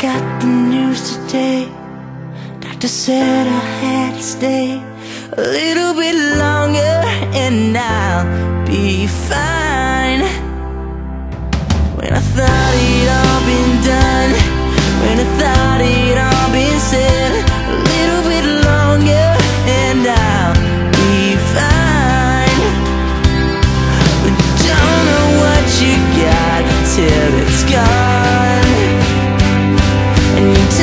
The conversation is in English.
got the news today. Doctor said I had to stay a little bit longer and I'll be fine. to